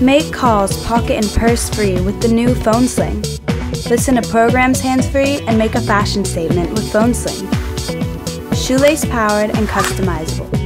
Make calls pocket and purse free with the new PhoneSling. Listen to programs hands free and make a fashion statement with PhoneSling. Shoelace powered and customizable.